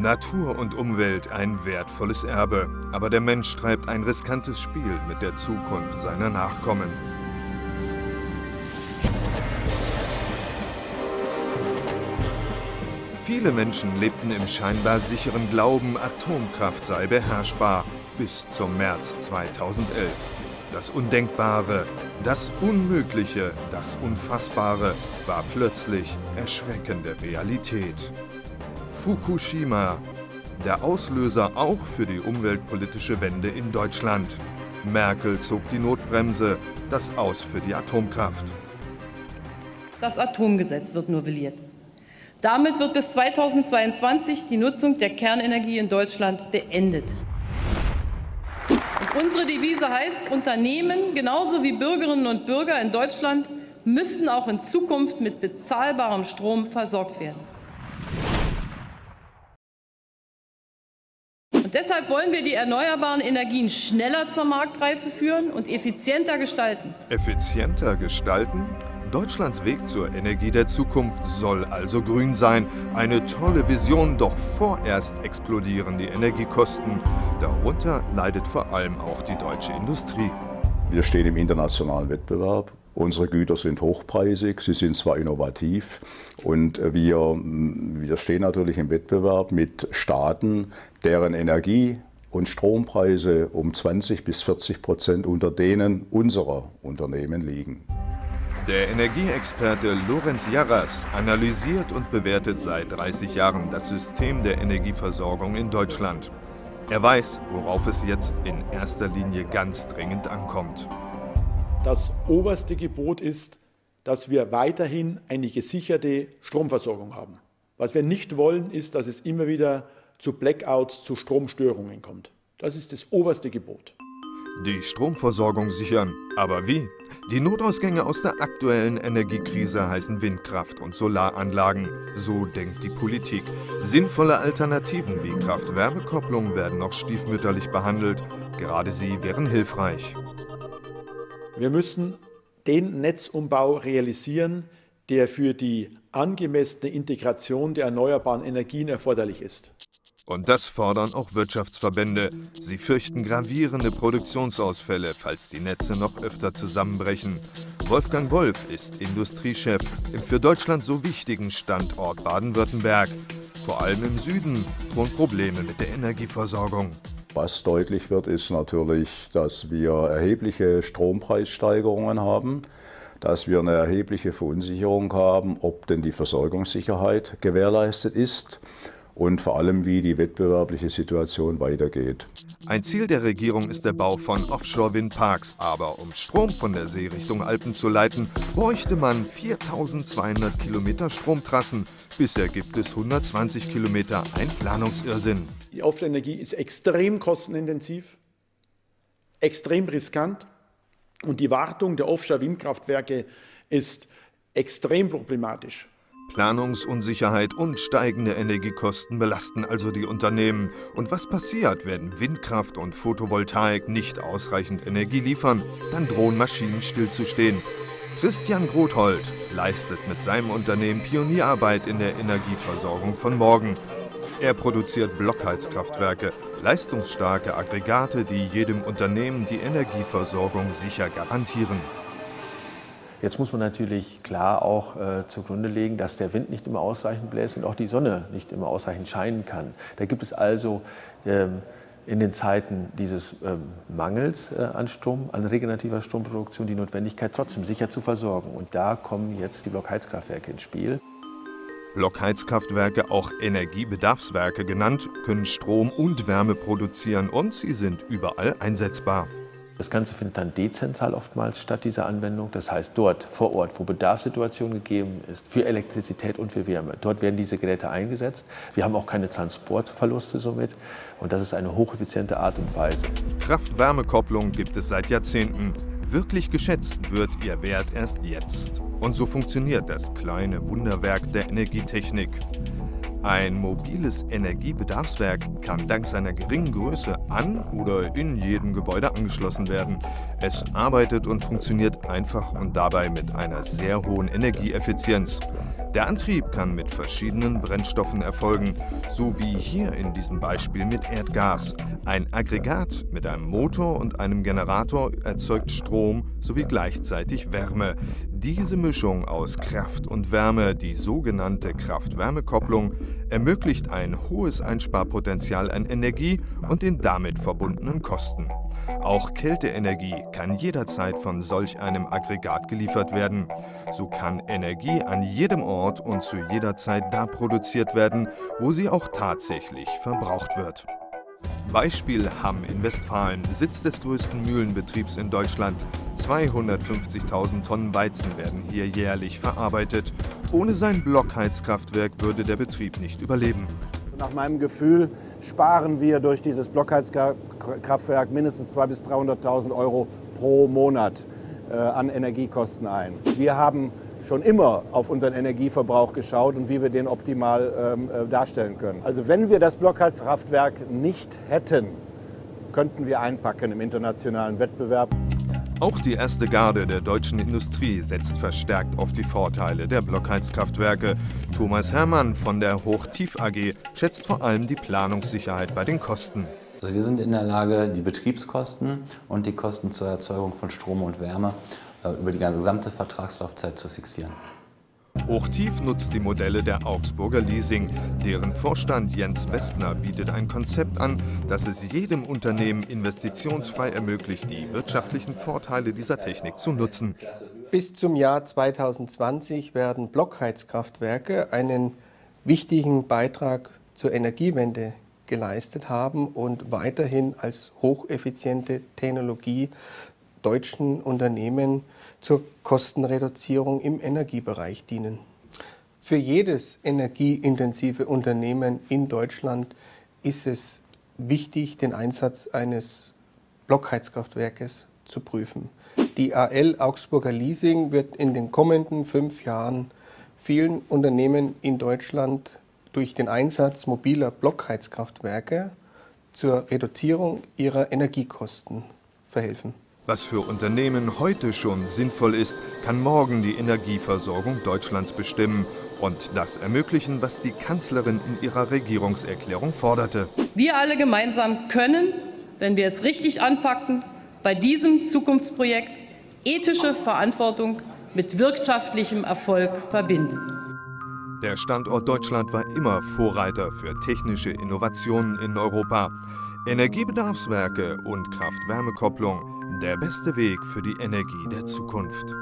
Natur und Umwelt ein wertvolles Erbe, aber der Mensch treibt ein riskantes Spiel mit der Zukunft seiner Nachkommen. Viele Menschen lebten im scheinbar sicheren Glauben, Atomkraft sei beherrschbar, bis zum März 2011. Das Undenkbare, das Unmögliche, das Unfassbare war plötzlich erschreckende Realität. Fukushima, der Auslöser auch für die umweltpolitische Wende in Deutschland. Merkel zog die Notbremse, das Aus für die Atomkraft. Das Atomgesetz wird novelliert. Damit wird bis 2022 die Nutzung der Kernenergie in Deutschland beendet. Und unsere Devise heißt, Unternehmen genauso wie Bürgerinnen und Bürger in Deutschland müssten auch in Zukunft mit bezahlbarem Strom versorgt werden. Deshalb wollen wir die erneuerbaren Energien schneller zur Marktreife führen und effizienter gestalten. Effizienter gestalten? Deutschlands Weg zur Energie der Zukunft soll also grün sein. Eine tolle Vision, doch vorerst explodieren die Energiekosten. Darunter leidet vor allem auch die deutsche Industrie. Wir stehen im internationalen Wettbewerb. Unsere Güter sind hochpreisig, sie sind zwar innovativ und wir, wir stehen natürlich im Wettbewerb mit Staaten, deren Energie und Strompreise um 20 bis 40 Prozent unter denen unserer Unternehmen liegen. Der Energieexperte Lorenz Jarras analysiert und bewertet seit 30 Jahren das System der Energieversorgung in Deutschland. Er weiß, worauf es jetzt in erster Linie ganz dringend ankommt. Das oberste Gebot ist, dass wir weiterhin eine gesicherte Stromversorgung haben. Was wir nicht wollen, ist, dass es immer wieder zu Blackouts, zu Stromstörungen kommt. Das ist das oberste Gebot. Die Stromversorgung sichern. Aber wie? Die Notausgänge aus der aktuellen Energiekrise heißen Windkraft und Solaranlagen. So denkt die Politik. Sinnvolle Alternativen wie Kraft-Wärme-Kopplung werden noch stiefmütterlich behandelt. Gerade sie wären hilfreich. Wir müssen den Netzumbau realisieren, der für die angemessene Integration der erneuerbaren Energien erforderlich ist. Und das fordern auch Wirtschaftsverbände. Sie fürchten gravierende Produktionsausfälle, falls die Netze noch öfter zusammenbrechen. Wolfgang Wolf ist Industriechef im für Deutschland so wichtigen Standort Baden-Württemberg. Vor allem im Süden drohen Probleme mit der Energieversorgung. Was deutlich wird, ist natürlich, dass wir erhebliche Strompreissteigerungen haben, dass wir eine erhebliche Verunsicherung haben, ob denn die Versorgungssicherheit gewährleistet ist und vor allem, wie die wettbewerbliche Situation weitergeht. Ein Ziel der Regierung ist der Bau von Offshore-Windparks. Aber um Strom von der See Richtung Alpen zu leiten, bräuchte man 4200 Kilometer Stromtrassen. Bisher gibt es 120 Kilometer, ein Planungsirrsinn. Die Offshore-Energie ist extrem kostenintensiv, extrem riskant und die Wartung der Offshore-Windkraftwerke ist extrem problematisch. Planungsunsicherheit und steigende Energiekosten belasten also die Unternehmen. Und was passiert, wenn Windkraft und Photovoltaik nicht ausreichend Energie liefern? Dann drohen Maschinen stillzustehen. Christian Grothold leistet mit seinem Unternehmen Pionierarbeit in der Energieversorgung von morgen. Er produziert Blockheizkraftwerke, leistungsstarke Aggregate, die jedem Unternehmen die Energieversorgung sicher garantieren. Jetzt muss man natürlich klar auch äh, zugrunde legen, dass der Wind nicht immer ausreichend bläst und auch die Sonne nicht immer ausreichend scheinen kann. Da gibt es also ähm, in den Zeiten dieses ähm, Mangels äh, an Strom, an regenerativer Stromproduktion die Notwendigkeit, trotzdem sicher zu versorgen. Und da kommen jetzt die Blockheizkraftwerke ins Spiel. Blockheizkraftwerke, auch Energiebedarfswerke genannt, können Strom und Wärme produzieren und sie sind überall einsetzbar. Das Ganze findet dann dezentral oftmals statt, diese Anwendung. Das heißt, dort vor Ort, wo Bedarfssituation gegeben ist, für Elektrizität und für Wärme, dort werden diese Geräte eingesetzt. Wir haben auch keine Transportverluste somit. Und das ist eine hocheffiziente Art und Weise. Kraft-Wärme-Kopplung gibt es seit Jahrzehnten. Wirklich geschätzt wird ihr Wert erst jetzt. Und so funktioniert das kleine Wunderwerk der Energietechnik. Ein mobiles Energiebedarfswerk kann dank seiner geringen Größe an oder in jedem Gebäude angeschlossen werden. Es arbeitet und funktioniert einfach und dabei mit einer sehr hohen Energieeffizienz. Der Antrieb kann mit verschiedenen Brennstoffen erfolgen, so wie hier in diesem Beispiel mit Erdgas. Ein Aggregat mit einem Motor und einem Generator erzeugt Strom sowie gleichzeitig Wärme. Diese Mischung aus Kraft und Wärme, die sogenannte Kraft-Wärme-Kopplung, ermöglicht ein hohes Einsparpotenzial an Energie und den damit verbundenen Kosten. Auch Kälteenergie kann jederzeit von solch einem Aggregat geliefert werden. So kann Energie an jedem Ort und zu jeder Zeit da produziert werden, wo sie auch tatsächlich verbraucht wird. Beispiel Hamm in Westfalen, Sitz des größten Mühlenbetriebs in Deutschland. 250.000 Tonnen Weizen werden hier jährlich verarbeitet. Ohne sein Blockheizkraftwerk würde der Betrieb nicht überleben. Nach meinem Gefühl sparen wir durch dieses Blockheizkraftwerk mindestens 200.000 bis 300.000 Euro pro Monat äh, an Energiekosten ein. Wir haben schon immer auf unseren Energieverbrauch geschaut und wie wir den optimal ähm, äh, darstellen können. Also wenn wir das Blockheizkraftwerk nicht hätten, könnten wir einpacken im internationalen Wettbewerb. Auch die erste Garde der deutschen Industrie setzt verstärkt auf die Vorteile der Blockheizkraftwerke. Thomas Herrmann von der Hochtief AG schätzt vor allem die Planungssicherheit bei den Kosten. Also wir sind in der Lage, die Betriebskosten und die Kosten zur Erzeugung von Strom und Wärme äh, über die gesamte Vertragslaufzeit zu fixieren. Hochtief nutzt die Modelle der Augsburger Leasing. Deren Vorstand Jens Westner bietet ein Konzept an, das es jedem Unternehmen investitionsfrei ermöglicht, die wirtschaftlichen Vorteile dieser Technik zu nutzen. Bis zum Jahr 2020 werden Blockheizkraftwerke einen wichtigen Beitrag zur Energiewende geleistet haben und weiterhin als hocheffiziente Technologie deutschen Unternehmen zur Kostenreduzierung im Energiebereich dienen. Für jedes energieintensive Unternehmen in Deutschland ist es wichtig, den Einsatz eines Blockheizkraftwerkes zu prüfen. Die AL Augsburger Leasing wird in den kommenden fünf Jahren vielen Unternehmen in Deutschland durch den Einsatz mobiler Blockheizkraftwerke zur Reduzierung ihrer Energiekosten verhelfen. Was für Unternehmen heute schon sinnvoll ist, kann morgen die Energieversorgung Deutschlands bestimmen und das ermöglichen, was die Kanzlerin in ihrer Regierungserklärung forderte. Wir alle gemeinsam können, wenn wir es richtig anpacken, bei diesem Zukunftsprojekt ethische Verantwortung mit wirtschaftlichem Erfolg verbinden. Der Standort Deutschland war immer Vorreiter für technische Innovationen in Europa. Energiebedarfswerke und Kraft-Wärme-Kopplung der beste Weg für die Energie der Zukunft.